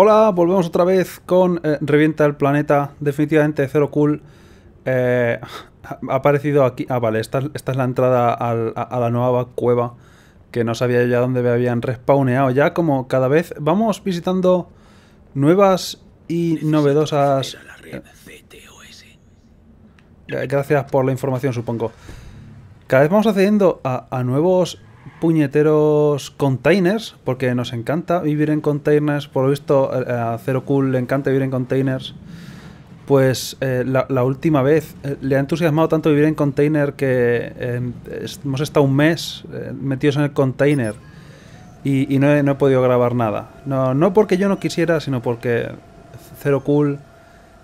Hola, volvemos otra vez con eh, Revienta el Planeta. Definitivamente Zero Cool eh, ha aparecido aquí. Ah, vale, esta, esta es la entrada al- a, a la nueva cueva. Que no sabía ya dónde me habían respawneado. Ya como cada vez vamos visitando nuevas y novedosas... Eh, Gracias por la información, supongo. Cada vez vamos accediendo a, a nuevos puñeteros containers, porque nos encanta vivir en containers. Por lo visto, eh, a Zero Cool le encanta vivir en containers. Pues eh, la, última vez eh, le ha entusiasmado tanto vivir en container que eh, hemos estado un mes eh, metidos en el container y, y no, he, no he podido grabar nada. No, no porque yo no quisiera, sino porque Zero Cool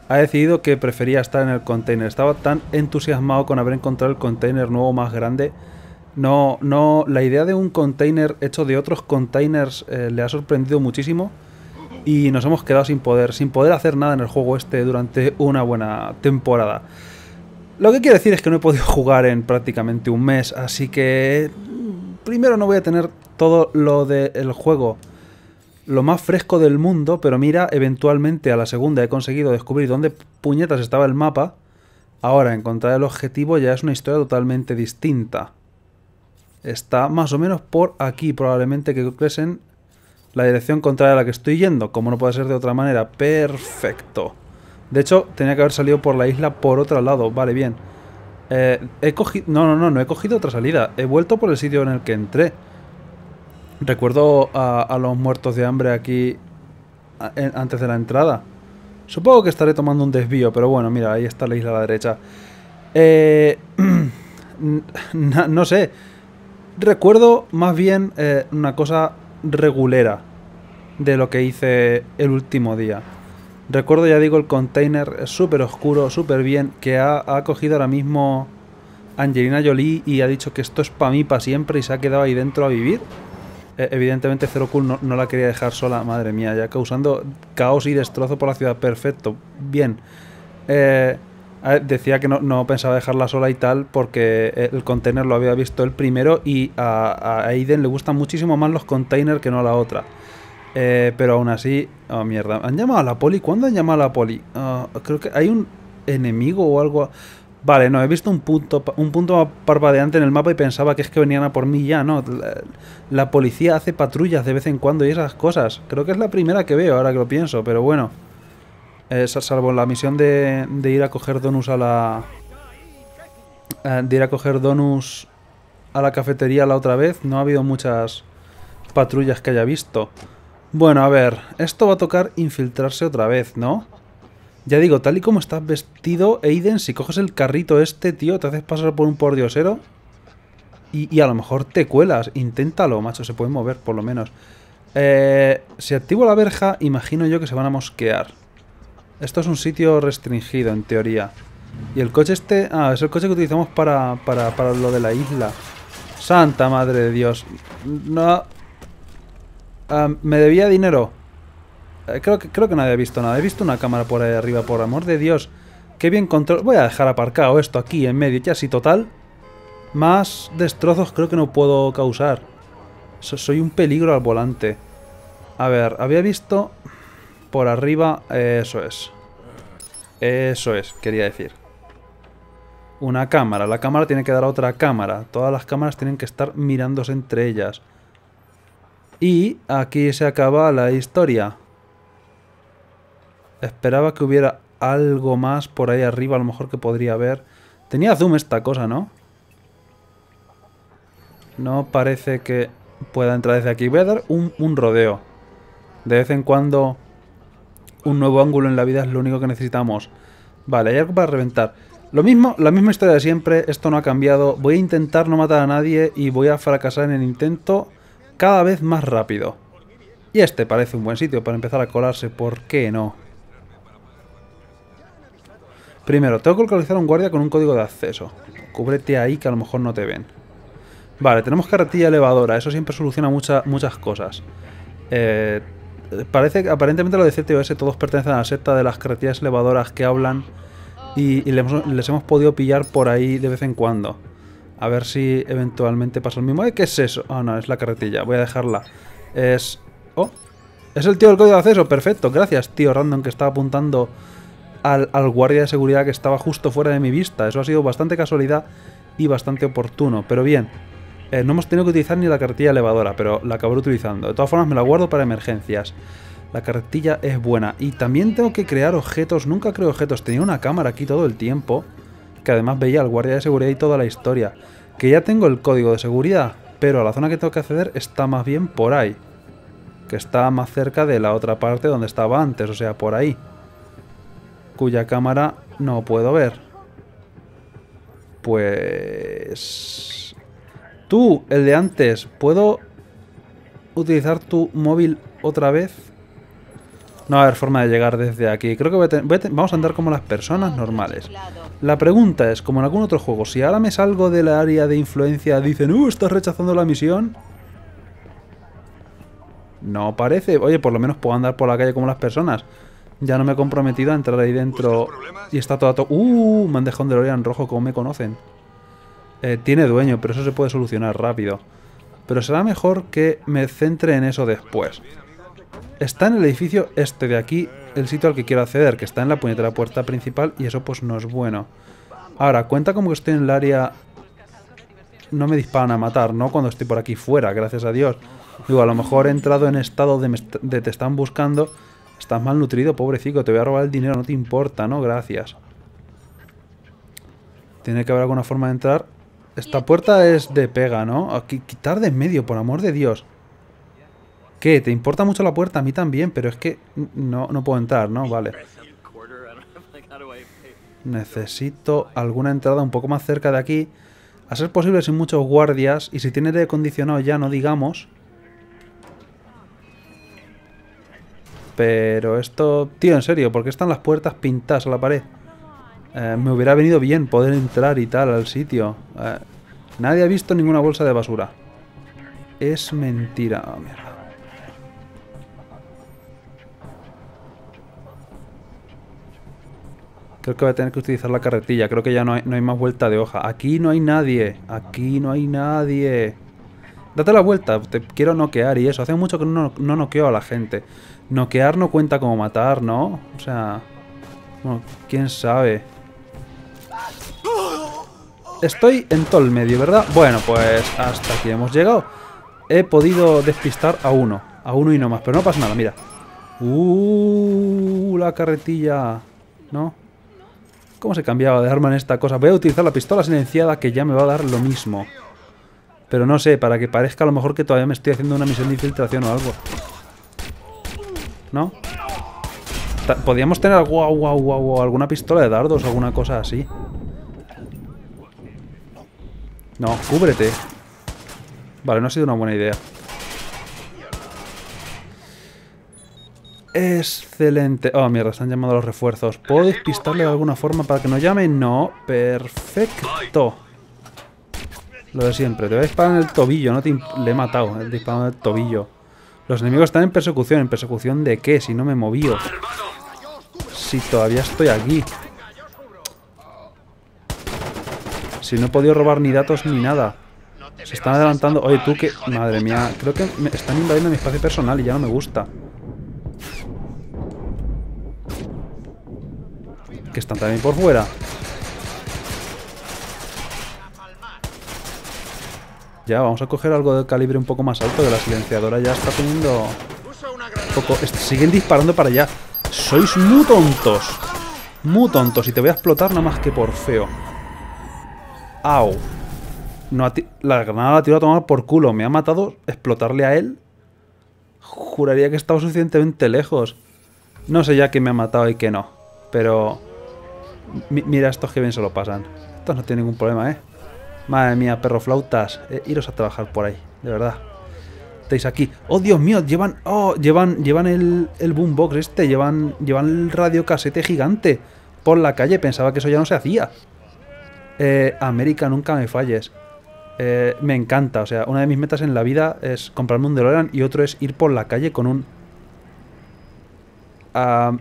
ha decidido que prefería estar en el container. Estaba tan entusiasmado con haber encontrado el container nuevo más grande. No, no, la idea de un container hecho de otros containers eh, le ha sorprendido muchísimo y nos hemos quedado sin poder, sin poder hacer nada en el juego este durante una buena temporada. Lo que quiero decir es que no he podido jugar en prácticamente un mes, así que mm, primero no voy a tener todo lo del juego lo más fresco del mundo, pero mira, eventualmente a la segunda he conseguido descubrir dónde puñetas estaba el mapa. Ahora, encontrar el objetivo ya es una historia totalmente distinta. Está más o menos por aquí, probablemente que es en la dirección contraria a la que estoy yendo, como no puede ser de otra manera. Perfecto. De hecho, tenía que haber salido por la isla por otro lado. Vale, bien. Eh, he cogido... No, no, no, no he cogido otra salida. He vuelto por el sitio en el que entré. Recuerdo a, los muertos de hambre aquí antes de la entrada. Supongo que estaré tomando un desvío, pero bueno, mira, ahí está la isla a la derecha. Eh, no sé. Recuerdo más bien eh, una cosa regulera de lo que hice el último día. Recuerdo, ya digo, el container súper oscuro, súper bien, que ha, ha cogido ahora mismo Angelina Jolie y ha dicho que esto es para mí, para siempre, y se ha quedado ahí dentro a vivir. Eh, evidentemente Zero Cool no, no la quería dejar sola, madre mía, ya causando caos y destrozo por la ciudad. Perfecto, bien. Eh, decía que no, pensaba dejarla sola y tal porque eh, el container lo había visto el primero y a, Aiden le gustan muchísimo más los containers que no la otra. Eh, pero aún así, oh mierda, ¿han llamado a la poli? ¿Cuándo han llamado a la poli? Ah, creo que hay un enemigo o algo. Vale, no, he visto un punto, un punto parpadeante en el mapa y pensaba que es que venían a por mí ya, ¿no? La policía hace patrullas de vez en cuando y esas cosas. Creo que es la primera que veo ahora que lo pienso, pero bueno. Eh, sa- salvo la misión de, de ir a coger donuts a la... eh, de ir a coger donuts a la cafetería la otra vez, no ha habido muchas patrullas que haya visto. Bueno, a ver, esto va a tocar infiltrarse otra vez, ¿no? Ya digo, tal y como estás vestido, Aiden, si coges el carrito este, tío, te haces pasar por un pordiosero y, y a lo mejor te cuelas. Inténtalo, macho, se puede mover por lo menos. Eh, si activo la verja, imagino yo que se van a mosquear. Esto es un sitio restringido, en teoría. Y el coche este... Ah, es el coche que utilizamos para, para, para lo de la isla. Santa madre de Dios. No... Ah, ¿Me debía dinero? Eh, creo, que, creo que nadie ha visto nada. He visto una cámara por ahí arriba, por amor de Dios. Qué bien control... Voy a dejar aparcado esto aquí en medio. Ya así total. Más destrozos creo que no puedo causar. So- soy un peligro al volante. A ver, había visto por arriba... Eso es. Eso es, quería decir. Una cámara. La cámara tiene que dar a otra cámara. Todas las cámaras tienen que estar mirándose entre ellas. Y aquí se acaba la historia. Esperaba que hubiera algo más por ahí arriba, a lo mejor que podría haber. Tenía zoom esta cosa, ¿no? No parece que pueda entrar desde aquí. Voy a dar un, un rodeo. De vez en cuando un nuevo ángulo en la vida es lo único que necesitamos. Vale, hay algo para reventar. Lo mismo, la misma historia de siempre, esto no ha cambiado. Voy a intentar no matar a nadie y voy a fracasar en el intento cada vez más rápido. Y este parece un buen sitio para empezar a colarse, ¿por qué no? Primero, tengo que localizar a un guardia con un código de acceso. Cúbrete ahí que a lo mejor no te ven. Vale, tenemos carretilla elevadora, eso siempre soluciona mucha- muchas cosas. Eh, parece que aparentemente lo de CTOS todos pertenecen a la secta de las carretillas elevadoras que hablan y, les, hemos- podido pillar por ahí de vez en cuando. A ver si eventualmente pasa lo mismo. Ay, ¿Qué es eso? Ah, no, es la carretilla. Voy a dejarla. Es... Oh. Es el tío del código de acceso, perfecto. Gracias, tío random que estaba apuntando al guardia de seguridad que estaba justo fuera de mi vista. Eso ha sido bastante casualidad y bastante oportuno. Pero bien, eh, no hemos tenido que utilizar ni la carretilla elevadora, pero la acabaré utilizando. De todas formas, me la guardo para emergencias. La carretilla es buena. Y también tengo que crear objetos. Nunca creo objetos. Tenía una cámara aquí todo el tiempo. Que además veía al guardia de seguridad y toda la historia. Que ya tengo el código de seguridad. Pero la zona que tengo que acceder está más bien por ahí. Que está más cerca de la otra parte donde estaba antes. O sea, por ahí. Cuya cámara no puedo ver. Pues... Tú, el de antes, ¿puedo utilizar tu móvil otra vez? No va a haber forma de llegar desde aquí. Creo que voy a voy a vamos a andar como las personas normales. La pregunta es, como en algún otro juego, si ahora me salgo del área de influencia, dicen, ¡Uh, estás rechazando la misión! No parece. Oye, por lo menos puedo andar por la calle como las personas. Ya no me he comprometido a entrar ahí dentro y está todo... to- ¡Uh! Me han dejado un DeLorean rojo, como me conocen. Eh, tiene dueño, pero eso se puede solucionar rápido. Pero será mejor que me centre en eso después. Está en el edificio este de aquí, el sitio al que quiero acceder, que está en la puñetera puerta principal y eso pues no es bueno. Ahora, cuenta como que estoy en el área... No me disparan a matar, ¿no? Cuando estoy por aquí fuera, gracias a Dios. Digo, a lo mejor he entrado en estado de, de te están buscando. Estás malnutrido, pobrecito, te voy a robar el dinero, no te importa, ¿no? Gracias. Tiene que haber alguna forma de entrar. Esta puerta es de pega, ¿no? Aquí, quitar de en medio, por amor de Dios. ¿Qué? ¿Te importa mucho la puerta? A mí también, pero es que no, no puedo entrar, ¿no? Vale. Necesito alguna entrada un poco más cerca de aquí. A ser posible sin muchos guardias. Y si tiene aire acondicionado ya, no digamos. Pero esto... Tío, en serio, ¿por qué están las puertas pintadas a la pared? Eh, me hubiera venido bien poder entrar y tal al sitio. Eh, nadie ha visto ninguna bolsa de basura. Es mentira. Ah, mierda. Creo que voy a tener que utilizar la carretilla. Creo que ya no hay, no hay más vuelta de hoja. Aquí no hay nadie. Aquí no hay nadie. Date la vuelta. Te quiero noquear y eso. Hace mucho que no, no noqueo a la gente. Noquear no cuenta como matar, ¿no? O sea... Bueno, quién sabe. Estoy en todo el medio, ¿verdad? Bueno, pues hasta aquí hemos llegado. He podido despistar a uno. A uno y no más. Pero no pasa nada, mira. Uh, la carretilla. ¿No? ¿Cómo se cambiaba de arma en esta cosa? Voy a utilizar la pistola silenciada que ya me va a dar lo mismo. Pero no sé, para que parezca a lo mejor que todavía me estoy haciendo una misión de infiltración o algo. ¿No? Podríamos tener guau, guau, guau, alguna pistola de dardos o alguna cosa así. No, cúbrete. Vale, no ha sido una buena idea. Excelente. Oh, mierda, están llamando a los refuerzos. ¿Puedo despistarle de alguna forma para que nos llamen? No. Perfecto. Lo de siempre. Te voy a disparar en el tobillo. No te Le he matado. El disparo en el tobillo. Los enemigos están en persecución. ¿En persecución de qué? Si no me he movido. Si todavía estoy aquí. Si no he podido robar ni datos ni nada. Se están adelantando. Oye, tú que... Madre mía. Creo que me están invadiendo mi espacio personal y ya no me gusta. Que están también por fuera. Ya, vamos a coger algo de calibre un poco más alto. Que la silenciadora ya está teniendo... un Poco... Siguen disparando para allá. Sois muy tontos. Muy tontos. Y te voy a explotar nada más que por feo. Au. No la granada la tiró a tomar por culo. Me ha matado explotarle a él. Juraría que estaba suficientemente lejos. No sé ya que me ha matado y que no. Pero... mi- mira estos que bien se lo pasan. Estos no tienen ningún problema, ¿eh? Madre mía, perro flautas. Eh, iros a trabajar por ahí, de verdad. Estáis aquí. ¡Oh, Dios mío! Llevan. ¡Oh! Llevan. Llevan el, el boombox este. Llevan. Llevan el radiocasete gigante. Por la calle. Pensaba que eso ya no se hacía. Eh, América, nunca me falles. Eh, me encanta. O sea, una de mis metas en la vida es comprarme un DeLorean y otro es ir por la calle con un. Ah,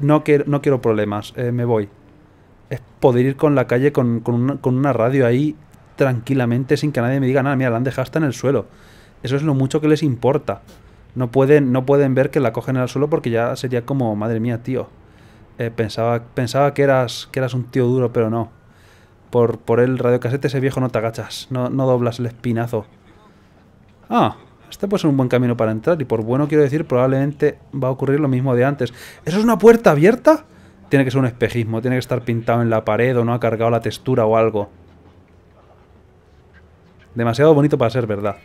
no, quiero, no quiero problemas. eh, me voy. Es poder ir con la calle con, una, con una radio ahí tranquilamente sin que nadie me diga nada. Mira, la han dejado hasta en el suelo. Eso es lo mucho que les importa. No pueden, no pueden ver que la cogen al suelo porque ya sería como, madre mía, tío. Eh, pensaba, pensaba que eras, que eras un tío duro, pero no. Por, por el radiocasete ese viejo no te agachas, no, no doblas el espinazo. Ah, este puede ser un buen camino para entrar y por bueno quiero decir probablemente va a ocurrir lo mismo de antes. ¿Eso es una puerta abierta? Tiene que ser un espejismo, tiene que estar pintado en la pared o no ha cargado la textura o algo. Demasiado bonito para ser verdad.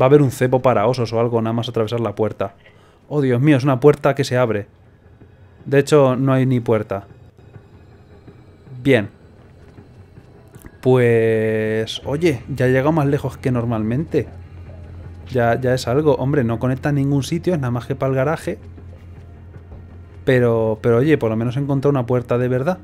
Va a haber un cepo para osos o algo nada más atravesar la puerta. Oh, Dios mío, es una puerta que se abre. De hecho, no hay ni puerta. Bien. Pues... Oye, ya he llegado más lejos que normalmente. Ya, ya es algo. Hombre, no conecta a ningún sitio, es nada más que para el garaje. Pero, pero oye, por lo menos he encontrado una puerta de verdad.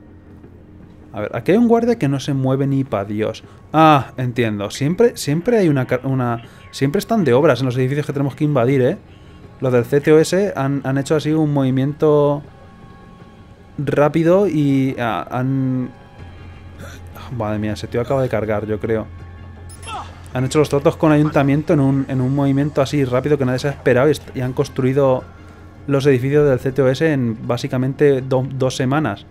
A ver, aquí hay un guardia que no se mueve ni para Dios. Ah, entiendo. Siempre, siempre hay una, una... Siempre están de obras en los edificios que tenemos que invadir, ¿eh? Los del CTOS han, han hecho así un movimiento rápido y ah, han... Madre mía, ese tío acaba de cargar, yo creo. Han hecho los tratos con ayuntamiento en un, en un movimiento así rápido que nadie se ha esperado y, han construido los edificios del CTOS en básicamente dos semanas.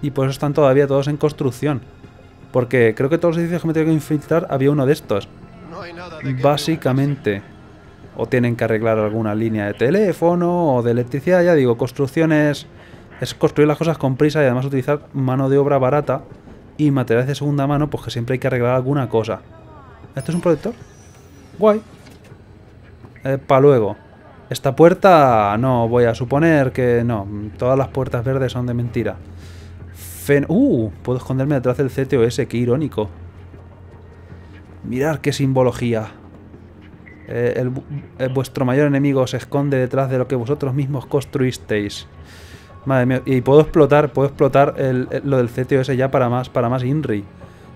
Y por eso están todavía todos en construcción. Porque creo que todos los edificios que me tengo que infiltrar había uno de estos. Básicamente. O tienen que arreglar alguna línea de teléfono o de electricidad. Ya digo, construcciones... Es construir las cosas con prisa y además utilizar mano de obra barata y materiales de segunda mano, pues que siempre hay que arreglar alguna cosa. ¿Esto es un protector? Guay. Eh, para luego. Esta puerta, no, voy a suponer que no. Todas las puertas verdes son de mentira. ¡Uh! Puedo esconderme detrás del CTOS, qué irónico. Mirad qué simbología. Eh, el, vuestro mayor enemigo se esconde detrás de lo que vosotros mismos construisteis. Madre mía, y puedo explotar, puedo explotar lo del CTOS ya para más, para más INRI.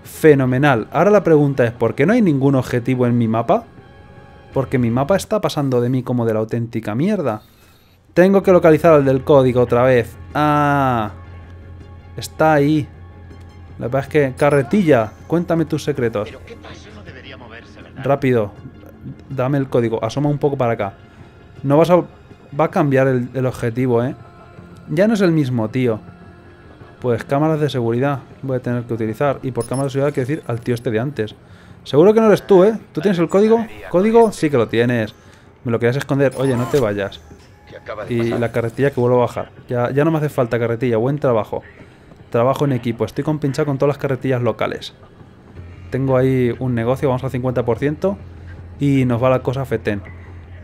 Fenomenal. Ahora la pregunta es, ¿por qué no hay ningún objetivo en mi mapa? Porque mi mapa está pasando de mí como de la auténtica mierda. Tengo que localizar al del código otra vez. Ah... Está ahí. La verdad es que... Carretilla, cuéntame tus secretos. Rápido. Dame el código. Asoma un poco para acá. No vas a... Va a cambiar el, objetivo, ¿eh? Ya no es el mismo, tío. Pues cámaras de seguridad voy a tener que utilizar. Y por cámaras de seguridad quiero decir al tío este de antes. Seguro que no eres tú, ¿eh? ¿Tú tienes el código? ¿Código? Sí que lo tienes. Me lo querías esconder. Oye, no te vayas. Y la carretilla que vuelvo a bajar. Ya, ya no me hace falta carretilla. Buen trabajo. Trabajo en equipo. Estoy compinchado con todas las carretillas locales. Tengo ahí un negocio, vamos al 50%. Y nos va la cosa fetén.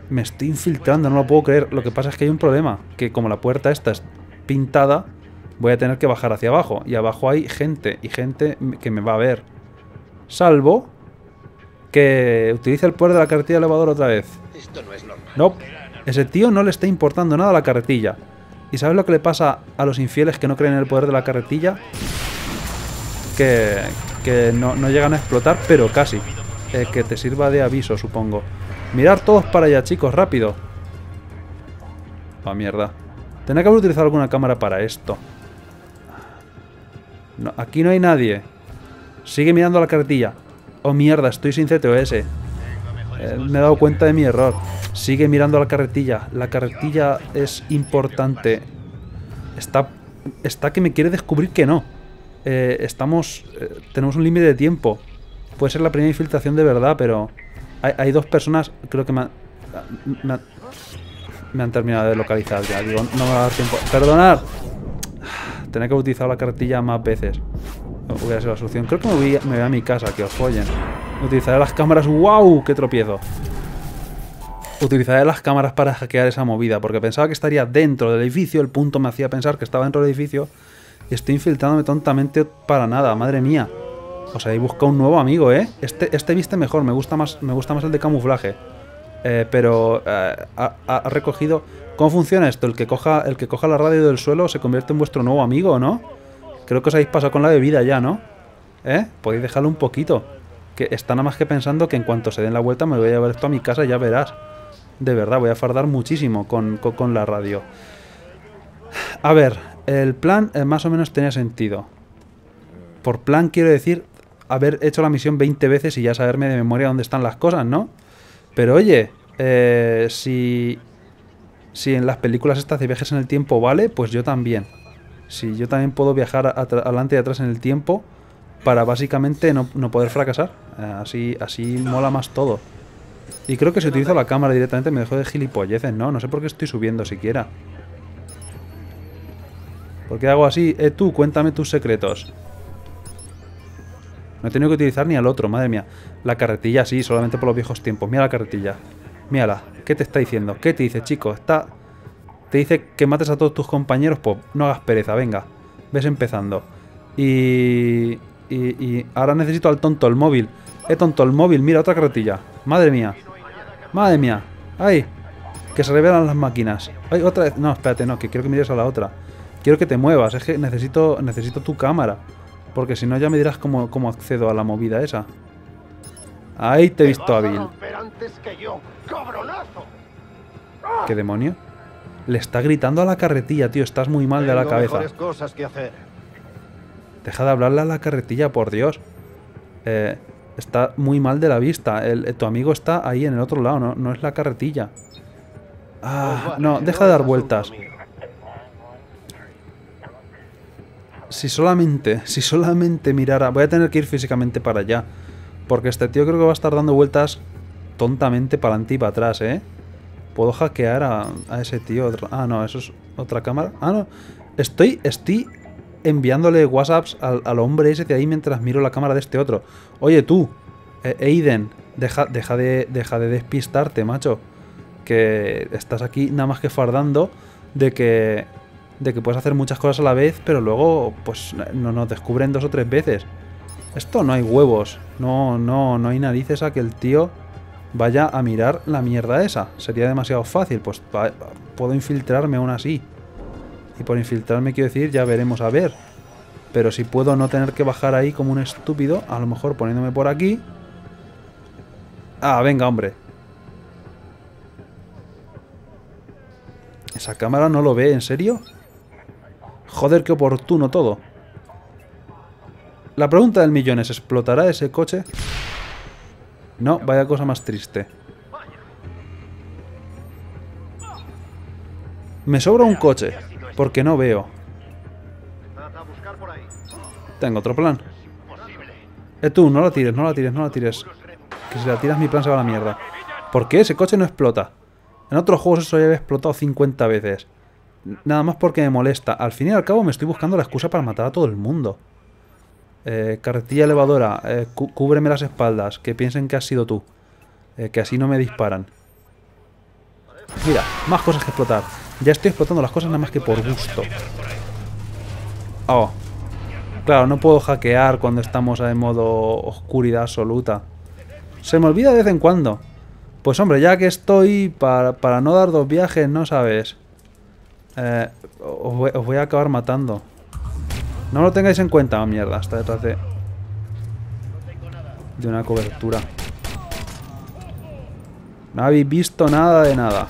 Me estoy infiltrando, no lo puedo creer. Lo que pasa es que hay un problema. Que como la puerta esta es pintada, voy a tener que bajar hacia abajo. Y abajo hay gente. Y gente que me va a ver. Salvo que utilice el poder de la carretilla elevador otra vez. Esto no es normal. No. Ese tío no le está importando nada a la carretilla. ¿Y sabes lo que le pasa a los infieles que no creen en el poder de la carretilla? Que, que no, llegan a explotar, pero casi. Eh, que te sirva de aviso, supongo. Mirar todos para allá, chicos, rápido. Oh, mierda. Tenía que haber utilizado alguna cámara para esto. Aquí no hay nadie. Sigue mirando la carretilla. Oh, mierda, estoy sin CTOS. Eh, me he dado cuenta de mi error. Sigue mirando la carretilla. La carretilla es importante. Está, está que me quiere descubrir que no. Eh, estamos... Eh, tenemos un límite de tiempo. Puede ser la primera infiltración de verdad, pero... Hay, dos personas... Creo que me, han terminado de localizar ya. Digo, no me va a dar tiempo. ¡Perdonad! Tenía que utilizar la carretilla más veces. Hubiera sido la solución. Creo que me voy, me voy a mi casa, que os follen. Utilizaré las cámaras. ¡Wow! ¡Qué tropiezo! Utilizaré las cámaras para hackear esa movida, porque pensaba que estaría dentro del edificio, el punto me hacía pensar que estaba dentro del edificio, y estoy infiltrándome tontamente para nada, madre mía. O sea, he buscado un nuevo amigo, ¿eh? Este, este viste mejor, me gusta más, me gusta más el de camuflaje. Eh, pero eh, ha, recogido... ¿Cómo funciona esto? El que, coja, el que coja la radio del suelo se convierte en vuestro nuevo amigo, ¿no? Creo que os habéis pasado con la bebida ya, ¿no? ¿Eh? Podéis dejarlo un poquito. Que está nada más que pensando que en cuanto se den la vuelta me voy a llevar esto a mi casa ya verás. De verdad, voy a fardar muchísimo con, la radio. A ver, el plan eh, más o menos tenía sentido. Por plan quiero decir haber hecho la misión 20 veces y ya saberme de memoria dónde están las cosas, ¿no? Pero oye, eh, si, si en las películas estas de viajes en el tiempo vale, pues yo también. Si yo también puedo viajar adelante y atrás en el tiempo para básicamente no, poder fracasar. Eh, así, así mola más todo. Y creo que si utilizo la cámara directamente me dejo de gilipolleces, ¿no? No sé por qué estoy subiendo siquiera. ¿Por qué hago así? Eh, tú, cuéntame tus secretos. No he tenido que utilizar ni al otro, madre mía. La carretilla sí, solamente por los viejos tiempos. Mira la carretilla. Mírala. ¿Qué te está diciendo? ¿Qué te dice, chico? Está... Te dice que mates a todos tus compañeros, pues no hagas pereza, venga. Ves empezando. Y... Y, y ahora necesito al tonto, el móvil. Eh, tonto, el móvil. Mira, otra carretilla. Madre mía. Madre mía. ¡Ay! Que se revelan las máquinas. ¡Ay, otra vez! No, espérate, no, que quiero que mires a la otra. Quiero que te muevas. Es que necesito, necesito tu cámara. Porque si no ya me dirás cómo, cómo accedo a la movida esa. Ahí te he visto hábil. ¿Qué demonio? Le está gritando a la carretilla, tío. Estás muy mal de la cabeza. Deja de hablarle a la carretilla, por Dios. Eh, está muy mal de la vista. El, tu amigo está ahí en el otro lado, no, no es la carretilla. Ah, pues no, deja de dar vueltas. Si solamente, si solamente mirara... Voy a tener que ir físicamente para allá. Porque este tío creo que va a estar dando vueltas tontamente para adelante y para atrás, ¿eh? Puedo hackear a, ese tío. Ah, no, eso es otra cámara. Ah, no. Estoy, estoy enviándole WhatsApps al, hombre ese de ahí mientras miro la cámara de este otro. Oye, tú, eh, Aiden, deja, deja, de, deja de despistarte, macho. Que estás aquí nada más que fardando de que de que puedes hacer muchas cosas a la vez, pero luego pues no nos descubren dos o tres veces. Esto no hay huevos, no, no, no hay narices a que el tío vaya a mirar la mierda esa. Sería demasiado fácil, pues puedo infiltrarme aún así. Y por infiltrarme quiero decir, ya veremos a ver. Pero si puedo no tener que bajar ahí como un estúpido, a lo mejor poniéndome por aquí. Ah, venga, hombre. ¿Esa cámara no lo ve? ¿En serio? Joder, qué oportuno todo. La pregunta del millón es, ¿explotará ese coche? No, vaya cosa más triste. Me sobra un coche, porque no veo. Tengo otro plan. Eh, tú, no la tires, no la tires, no la tires. Que si la tiras mi plan se va a la mierda. ¿Por qué? Ese coche no explota. En otros juegos eso ya había explotado 50 veces. Nada más porque me molesta. Al fin y al cabo me estoy buscando la excusa para matar a todo el mundo. Eh, carretilla elevadora, eh, cúbreme las espaldas, que piensen que has sido tú. Eh, que así no me disparan. Mira, más cosas que explotar. Ya estoy explotando las cosas nada más que por gusto. Oh. Claro, no puedo hackear cuando estamos en modo oscuridad absoluta. Se me olvida de vez en cuando. Pues hombre, ya que estoy para, para no dar dos viajes, ¿no sabes? Eh, os, voy, a acabar matando. No lo tengáis en cuenta. Oh, mierda, está detrás de... De una cobertura. No habéis visto nada de nada.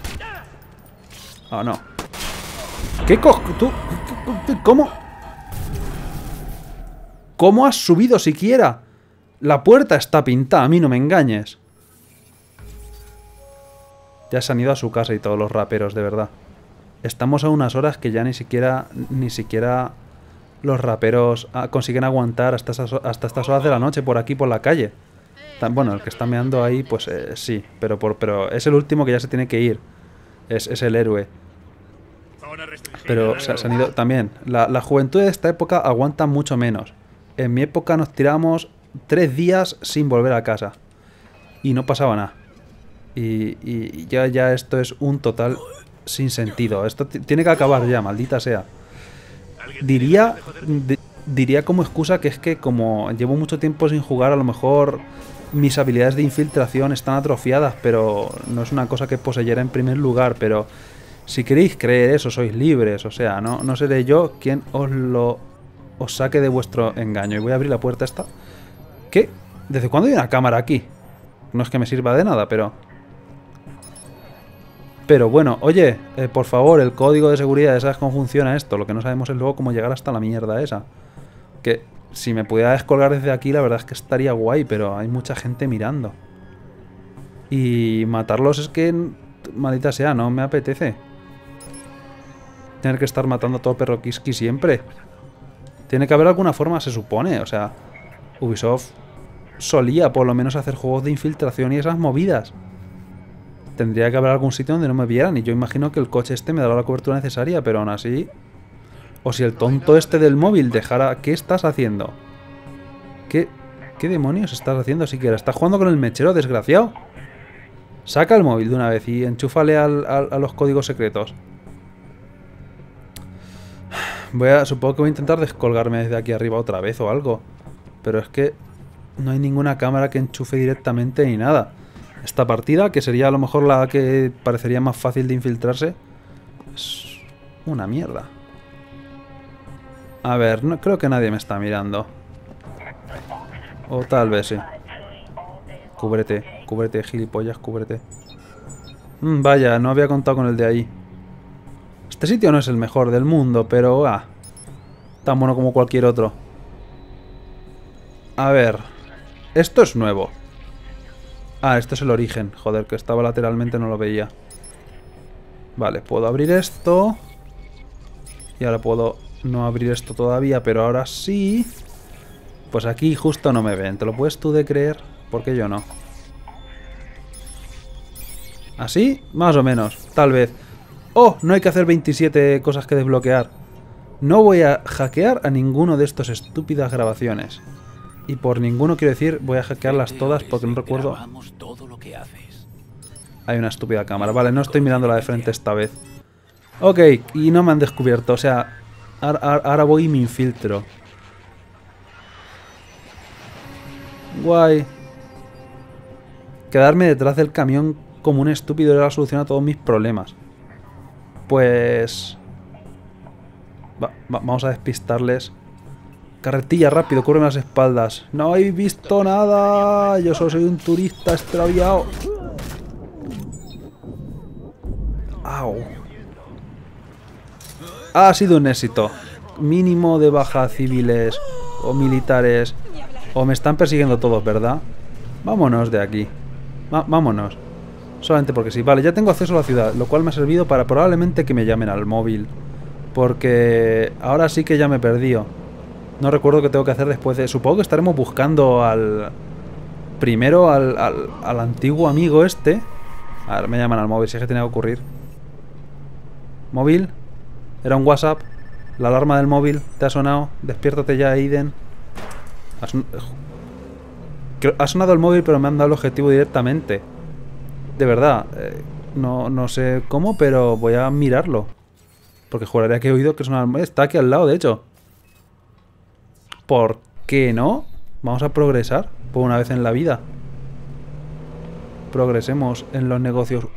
Oh, no. ¿Qué co... ¿Tú? ¿Cómo? ¿Cómo has subido siquiera? La puerta está pintada, a mí no me engañes. Ya se han ido a su casa y todos los raperos, de verdad. Estamos a unas horas que ya ni siquiera, ni siquiera los raperos ah, consiguen aguantar hasta, hasta estas horas de la noche por aquí, por la calle. bueno, el que está meando ahí, pues eh, sí, pero, por, pero es el último que ya se tiene que ir. Es, es el héroe. Pero se, han ido también. La, la, juventud de esta época aguanta mucho menos. En mi época nos tiramos tres días sin volver a casa. Y no pasaba nada. Y, y ya, ya esto es un total sin sentido. Esto tiene que acabar ya, maldita sea. Diría, diría como excusa que es que como llevo mucho tiempo sin jugar, a lo mejor mis habilidades de infiltración están atrofiadas, pero no es una cosa que poseyera en primer lugar, pero si queréis creer eso, sois libres, o sea, no, no seré yo quien os lo os saque de vuestro engaño. Y voy a abrir la puerta esta. ¿Qué? ¿Desde cuándo hay una cámara aquí? No es que me sirva de nada, pero... Pero bueno, oye, eh, por favor, el código de seguridad, ¿sabes cómo funciona esto? Lo que no sabemos es luego cómo llegar hasta la mierda esa. Que si me pudiera descolgar desde aquí, la verdad es que estaría guay, pero hay mucha gente mirando. Y matarlos es que, maldita sea, no me apetece. Tener que estar matando a todo perro Kiski siempre. Tiene que haber alguna forma, se supone. O sea, Ubisoft solía por lo menos hacer juegos de infiltración y esas movidas. Tendría que haber algún sitio donde no me vieran. Y yo imagino que el coche este me dará la cobertura necesaria, pero aún así... O si el tonto este del móvil dejara... ¿Qué estás haciendo? ¿Qué, qué demonios estás haciendo siquiera? ¿Estás jugando con el mechero, desgraciado? Saca el móvil de una vez y enchúfale a los códigos secretos. Voy a, supongo que voy a intentar descolgarme desde aquí arriba otra vez o algo. Pero es que no hay ninguna cámara que enchufe directamente ni nada. Esta partida, que sería a lo mejor la que parecería más fácil de infiltrarse, es una mierda. A ver, no creo que nadie me está mirando. O tal vez sí. Cúbrete, cúbrete, gilipollas, cúbrete. Mm, vaya, no había contado con el de ahí. Este sitio no es el mejor del mundo, pero... Ah, tan bueno como cualquier otro. A ver. Esto es nuevo. Ah, esto es el origen. Joder, que estaba lateralmente, no lo veía. Vale, puedo abrir esto. Y ahora puedo no abrir esto todavía, pero ahora sí. Pues aquí justo no me ven. ¿Te lo puedes tú de creer? Porque yo no. ¿Así? Más o menos. Tal vez. ¡Oh! No hay que hacer 27 cosas que desbloquear. No voy a hackear a ninguno de estos estúpidas grabaciones. Y por ninguno quiero decir voy a hackearlas todas porque no recuerdo... Hay una estúpida cámara. Vale, no estoy mirándola de frente esta vez. Ok, y no me han descubierto. O sea, ahora voy y me infiltro. Guay. Quedarme detrás del camión como un estúpido era la solución a todos mis problemas. Pues... vamos a despistarles. Carretilla, rápido, cúbreme las espaldas. No he visto nada. Yo solo soy un turista extraviado. Au. Ha sido un éxito. Mínimo de baja civiles o militares. O me están persiguiendo todos, ¿verdad? Vámonos de aquí. vámonos. Solamente porque sí. Vale, ya tengo acceso a la ciudad, lo cual me ha servido para probablemente que me llamen al móvil. Porque ahora sí que ya me he perdido. No recuerdo qué tengo que hacer después de... Supongo que estaremos buscando al... Primero al, al, antiguo amigo este. A ver, me llaman al móvil, si es que tiene que ocurrir. ¿Móvil? ¿Era un WhatsApp? ¿La alarma del móvil te ha sonado? Despiértate ya, Aiden. Ha sonado el móvil, pero me han dado el objetivo directamente. De verdad. Eh, no, no sé cómo, pero voy a mirarlo. Porque juraría que he oído que sonaba. Está aquí al lado, de hecho. ¿Por qué no? Vamos a progresar por una vez en la vida. Progresemos en los negocios